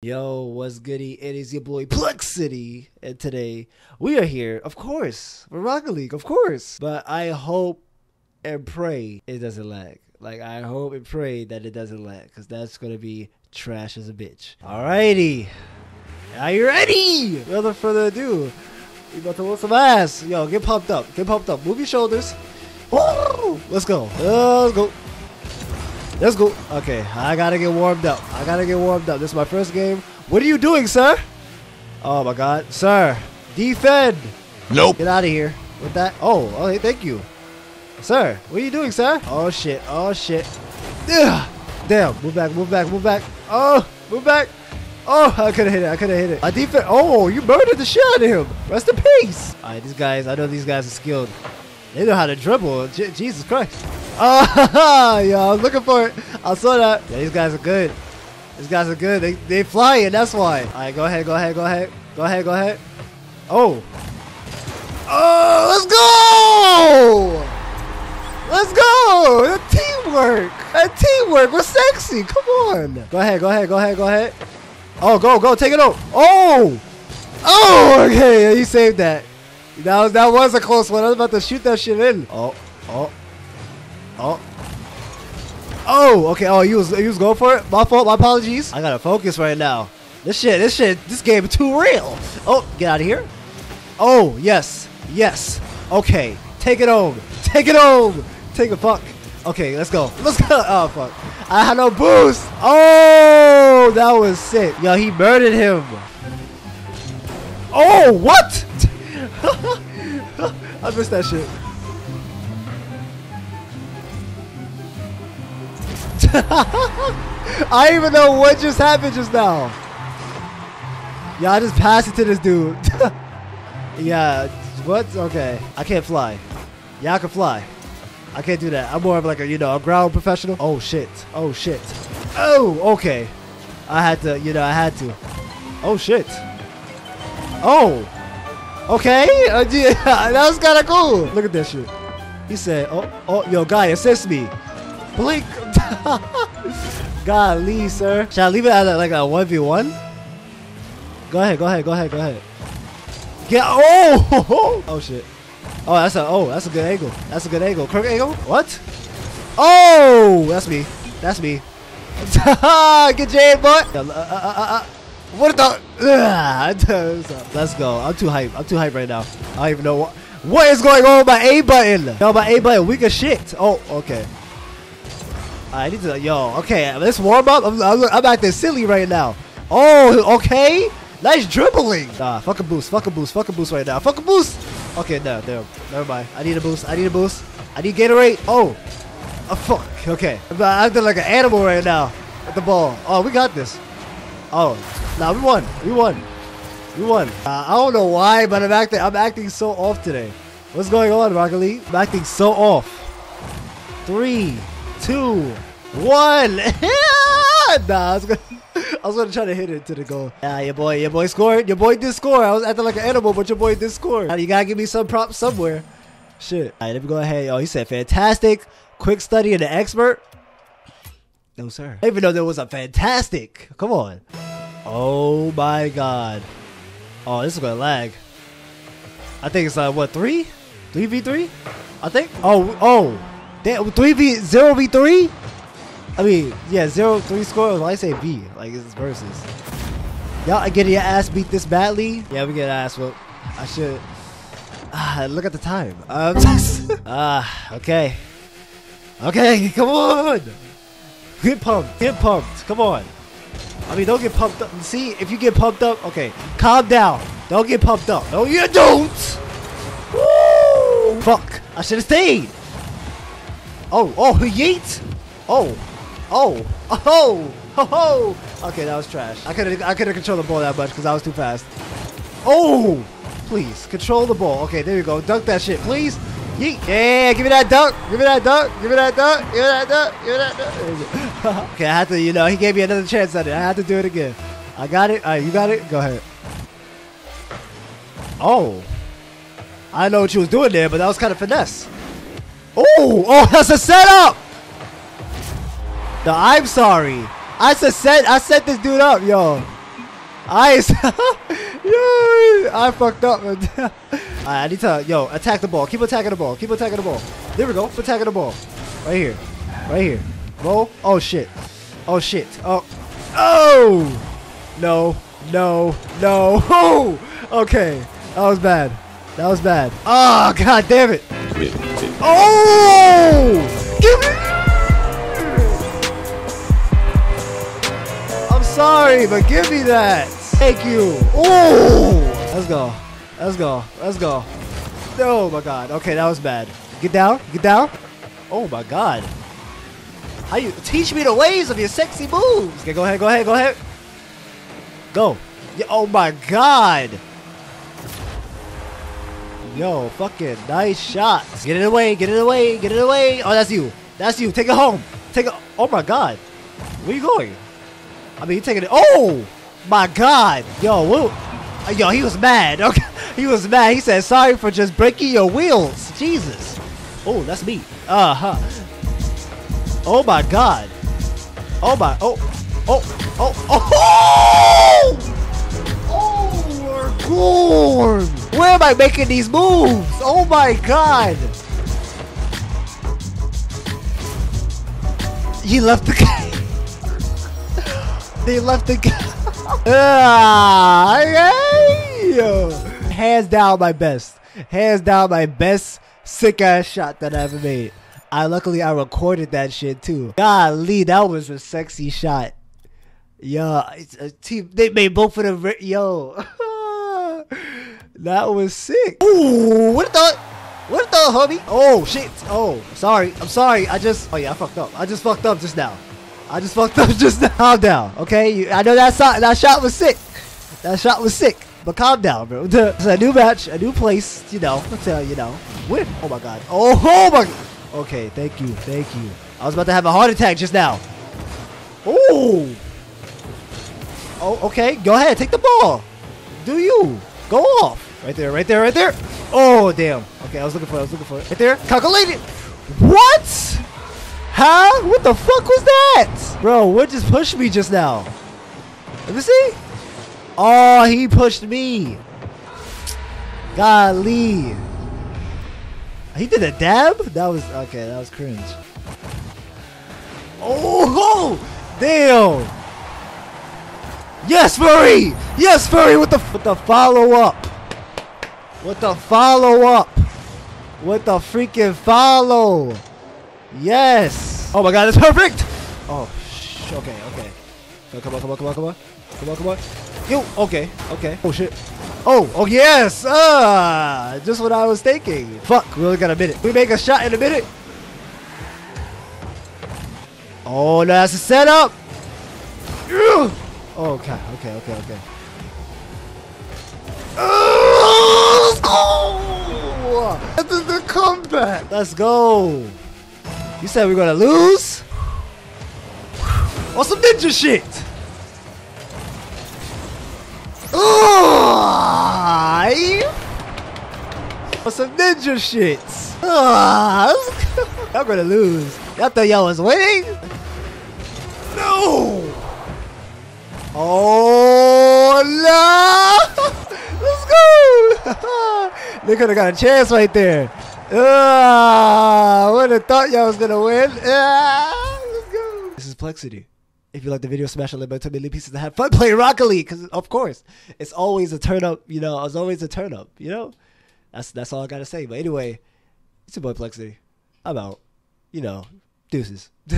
Yo, what's goody? It is your boy Plexiety, and today we are here, of course, for Rocket League, of course. But I hope and pray it doesn't lag. Like I hope and pray that it doesn't lag, cause that's gonna be trash as a bitch. Alrighty, are you ready? Without further ado, we about to whoop some ass. Yo, get pumped up, get pumped up. Move your shoulders. Woo! Let's go. Let's go. Let's go. Okay, I gotta get warmed up. I gotta get warmed up. This is my first game. What are you doing, sir? Oh my god. Sir, defend. Nope. Get out of here with that. Oh, okay, thank you. Sir, what are you doing, sir? Oh shit. Oh shit. Ugh. Damn. Move back, move back, move back. Oh, move back. Oh, I could have hit it. I could have hit it. I defend. Oh, you murdered the shit out of him. Rest in peace. All right, these guys, I know these guys are skilled. They know how to dribble. J- Jesus Christ. Oh, yeah, I was looking for it. I saw that. Yeah, these guys are good. These guys are good. They they flying. That's why. All right, go ahead. Go ahead. Go ahead. Go ahead. Go ahead. Oh. Oh, let's go. Let's go. The teamwork. That teamwork was sexy. Come on. Go ahead. Go ahead. Go ahead. Go ahead. Oh, go, go. Take it out. Oh. Oh, okay. You saved that. That was that was a close one. I was about to shoot that shit in. Oh, oh, oh. Oh, okay. Oh, you was you was going for it. My fault. My apologies. I gotta focus right now. This shit, this shit, this game is too real. Oh, get out of here. Oh, yes, yes. Okay, take it home. Take it home. Take a fuck. Okay, let's go. Let's go. Oh fuck. I had no boost. Oh, that was sick. Yo, he murdered him. Oh, what? I missed that shit. I even know what just happened just now. Yeah, I just passed it to this dude. yeah, what? Okay. I can't fly. Yeah, I can fly. I can't do that. I'm more of like a, you know, a ground professional. Oh, shit. Oh, shit. Oh, okay. I had to, you know, I had to. Oh, shit. Oh. Okay. Uh, yeah, that was kind of cool. Look at this shit. He said, oh, oh, yo, guy, assist me. Blink. Golly, sir. Should I leave it at like a 1v1? Go ahead, go ahead, go ahead, go ahead. Get oh oh shit. Oh that's a oh that's a good angle. That's a good angle. Crook angle? What? Oh that's me. That's me. Get head, boy. Uh, uh, uh, uh, what the Let's go. I'm too hype. I'm too hype right now. I don't even know what what is going on with my A button. Yo, my A button weak as shit. Oh, okay. I need to yo, okay, let's warm up. I'm, I'm, I'm acting silly right now. Oh, okay. Nice dribbling. Nah, fuck a boost, fuck a boost, fuck a boost right now. Fuck a boost. Okay, no, no, never mind. I need a boost. I need a boost. I need Gatorade. Oh, oh fuck. Okay, I'm acting like an animal right now with the ball. Oh, we got this. Oh, nah, we won. We won. We won. Uh, I don't know why, but I'm acting. I'm acting so off today. What's going on, Rocket League? I'm acting so off. Three, two, one. nah, I was gonna. I was gonna try to hit it to the goal. Yeah, your boy, your boy scored. Your boy did score. I was acting like an animal, but your boy did score. Now, you gotta give me some props somewhere. Shit. All right, let me go ahead. Oh, he said fantastic, quick study, and an expert. No, sir. I Even though there was a fantastic. Come on. Oh my god. Oh, this is gonna lag. I think it's like what three, three v three. I think. Oh, oh, damn, three v zero v three. I mean, yeah, zero three score. Why I say V? Like it's versus. Y'all are getting your ass beat this badly. Yeah, we get ass whooped. I should. Ah, look at the time. Um, ah, okay. Okay, come on. Get pumped. Get pumped. Come on. I mean, don't get pumped up. See, if you get pumped up, okay, calm down. Don't get pumped up. No, you don't. Woo! Fuck. I should have stayed. Oh, oh, he yeet. Oh, Oh, oh, oh, oh. Okay, that was trash. I couldn't, I couldn't control the ball that much because I was too fast. Oh, please control the ball. Okay, there you go. Dunk that shit, please. Yeet. Yeah, give me that dunk. Give me that dunk. Give me that dunk. Give me that dunk. Give me that dunk. okay, I had to, you know, he gave me another chance at it. I had to do it again. I got it. All right, you got it. Go ahead. Oh, I know what you was doing there, but that was kind of finesse. Oh, oh, that's a setup. No, I'm sorry. I said I set this dude up, yo. Ice. yo, I fucked up. Alright, I need to yo attack the ball. Keep attacking the ball. Keep attacking the ball. There we go. Attacking the ball. Right here. Right here. Roll. Oh shit. Oh shit. Oh. Oh. No. No. No. Oh. Okay. That was bad. That was bad. Oh god damn it. Oh! Give me. I'm sorry, but give me that. Thank you. Oh! Let's go. Let's go. Let's go. Oh my god. Okay, that was bad. Get down. Get down. Oh my god. How you teach me the ways of your sexy moves? Okay, go ahead. Go ahead. Go ahead. Go. Yeah, oh my god. Yo, fucking nice shot. Get it away, get it away, get it away. Oh, that's you. That's you. Take it home. Take it. Oh my god. Where you going? I mean, you taking it. Oh my god. Yo, whoa. Uh, Yo, he was mad. Okay. He was mad. He said, sorry for just breaking your wheels. Jesus. Oh, that's me. Uh huh. Oh my god. Oh my. Oh. Oh. Oh. Oh. Oh, we're good. Where am I making these moves? Oh my god! He left the they left the. Hands down my best. Hands down my best sick ass shot that I ever made. I luckily I recorded that shit too. Golly, that was a sexy shot. Yo, it's a team. They made both of them. Yo. That was sick. Ooh, what the? What the, homie? Oh, shit. Oh, sorry. I'm sorry. I just. Oh, yeah, I fucked up. I just fucked up just now. I just fucked up just now. Calm down, okay? You, I know that shot, that shot was sick. That shot was sick. But calm down, bro. It's a new match, a new place, you know. Tell you know. Win. Oh, my God. Oh, oh, my. Okay, thank you. Thank you. I was about to have a heart attack just now. Oh. Oh, okay. Go ahead. Take the ball. Do you. Go off. Right there, right there, right there. Oh, damn. Okay, I was looking for it. I was looking for it. Right there. Calculate it. What? Huh? What the fuck was that? Bro, what just pushed me just now? Let me see. Oh, he pushed me. Golly. He did a dab? That was, okay, that was cringe. Oh, oh damn. Yes, Furry! Yes, Furry with the, with the follow up. With the follow up. With the freaking follow. Yes. Oh my god, it's perfect. Oh, sh okay, okay. Come on, come on, come on, come on. Come on, come on. Yo, okay, okay. Oh shit. Oh, oh yes. Ah, just what I was thinking. Fuck, we only got a minute. We make a shot in a minute. Oh, no, that's a setup. Ugh. Oh, okay, okay, okay, okay. Oh, let's go! This is the comeback. Let's go. You said we are gonna lose? On some ninja shit. On some ninja shit. Y'all gonna lose. Y'all thought y'all was winning? No. Oh no! Let's go! they could have got a chance right there. Ah, I would have thought y'all was gonna win. Ah, let's go. This is Plexiety. If you like the video, smash a like button, million pieces, and have fun playing Rocket League. Because of course, it's always a turn up. You know, it's always a turn up. You know, that's that's all I gotta say. But anyway, it's your boy Plexiety. I'm out. You know, deuces.